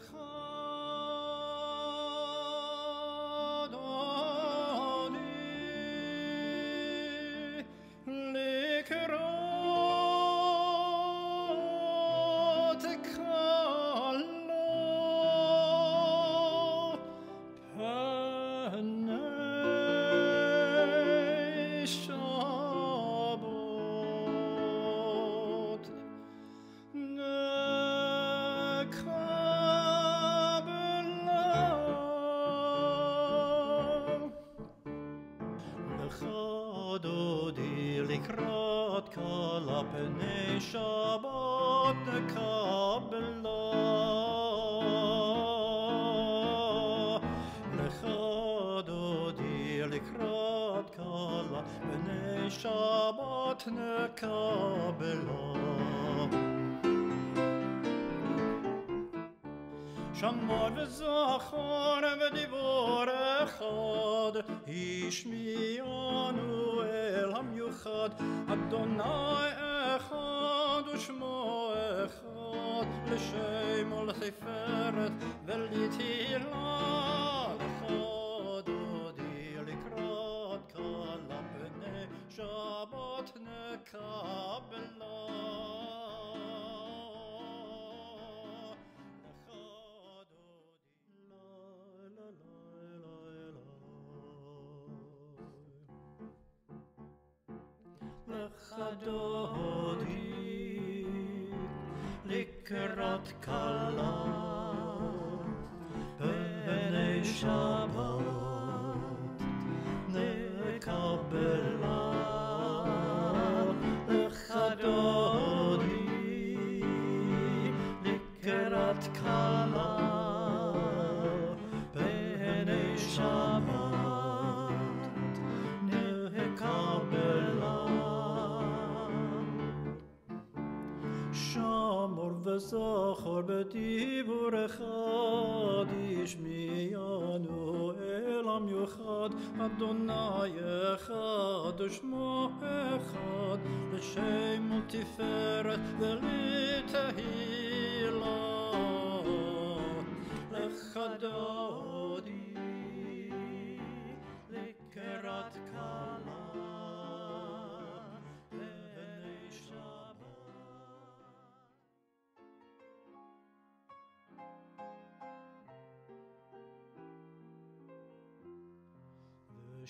חי B'nei Shabbat Nekabla Lecha Dodi Likrat Kala B'nei Shabbat Nekabla شمار و زخار و دیوار خود ایش میان و الهم یو خود ادونای خود و شما خود لشه ملخی فرد ولی تیلان Oddyk, lyckerat kalla, benej شامر و زاخر به دیبور خادیش میان و الام یو خاد عبدالنای خادش مو خاد لشه ملتفرت ولی تهیلا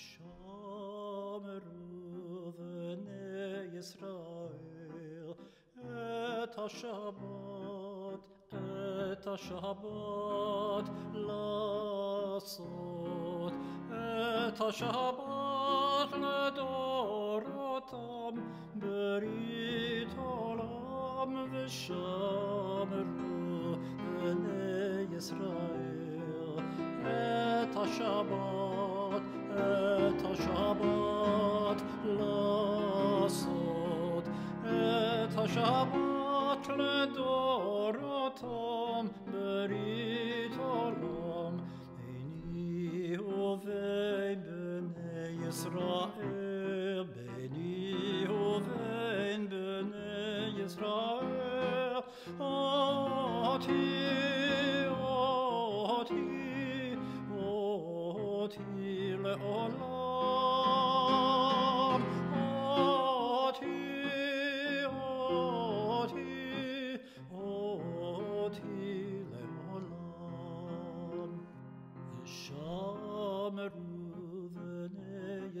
Shomer uvne Yisrael et ha-shabbat, et ha-shabbat lasot, et ha-shabbat ledorotam berit olam v'shamru v'nei Yisrael et ha-shabbat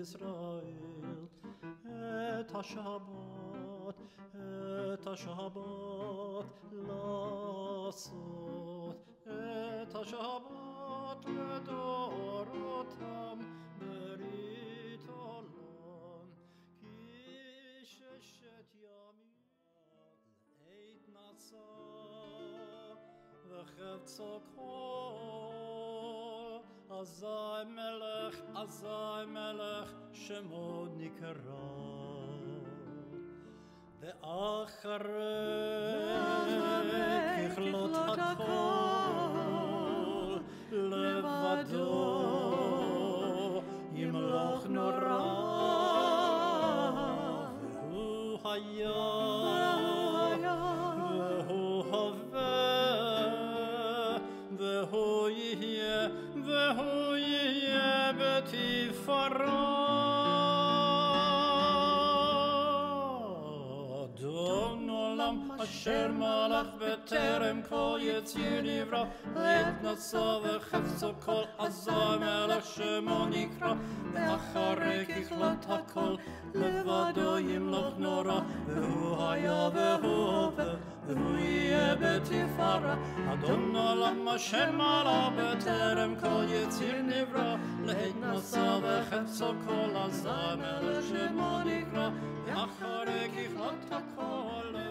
בני ישראל את השבת, את השבת לעשות, את השבת לדורותם ברית עולם, כי ששת ימים לעת נשא וחפצו כל, אזי מלך, אזי מלך, שמו נקרא. ואחרי ככלות הכל, אשר מלך בטרם כל יציר נברא, לעת נשא וחפצו כל עזה מלך שמו נקרא, ואחרי ככלות הכל לבדו ימלוך נורא, והוא היה והוא הווה, והוא יהיה בתפארה, אדון עולם השם עלה בטרם כל יציר נברא, לעת נשא וחפצו כל עזה מלך שמו נקרא, ואחרי ככלות הכל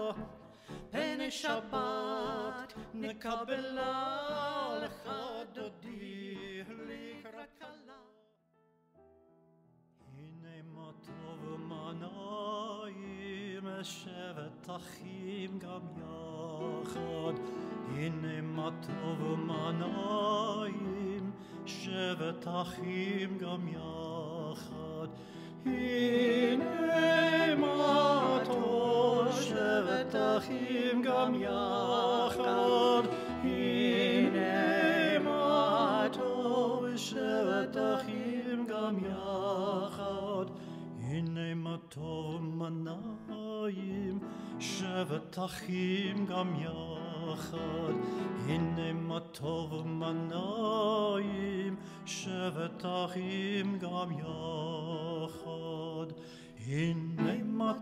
דודי לקראת כלה, פני שבת נקבלה. לך דודי לקראת כלה. הנה מה טוב ומה נעים, שבט אחים גם יחד. הנה מה טוב ומה נעים, שבט אחים גם יחד. הנה מה טוב, שבט אחים גם יחד. הנה מה טוב, שבט אחים גם יחד. הנה מה טוב מנעים, שבט אחים גם יחד. הנה מה טוב מנעים, שבט אחים גם יחד. הנה מה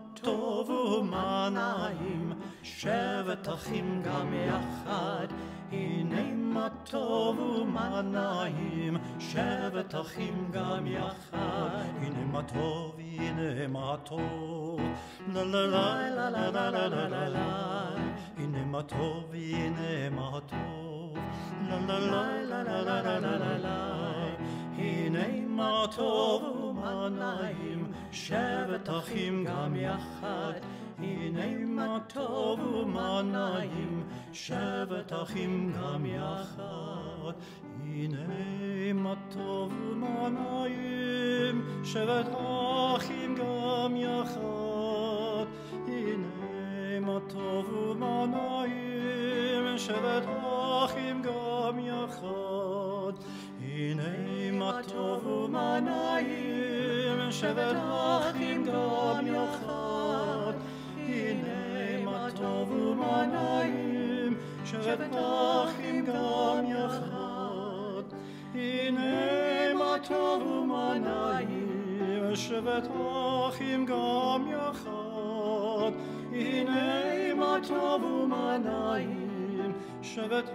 טוב ומנעים, שבט אחים גם יחד. הנה מה טוב ומה נעים, שבט אחים גם יחד. הנה מה טוב, הנה מה טוב, לה לה לה לה לה לה לה לה לה לה. הנה מה טוב, הנה מה טוב, לה לה לה לה לה לה לה לה לה לה. הנה מה טוב ומה נעים, שבט אחים גם יחד. הנה מה טוב ומה נעים, שבט אחים גם יחד. הנה מה טוב ומה נעים, שבט אחים גם יחד. הנה מה טוב ומה נעים, שבט אחים גם יחד. הנה מה טוב ומה נעים, שבט אחים גם יחד. הנה מה טוב ומה נעים, שבט אחים גם יחד. הנה מה טוב ומה נעים, שבט אחים גם יחד. הנה מה טוב ומה נעים, שבט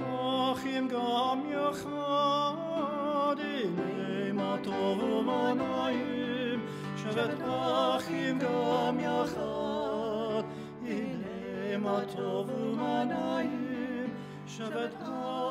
אחים גם יחד. הנה מה טוב ומה נעים, שבט אחים גם יחד. Shabbat ha.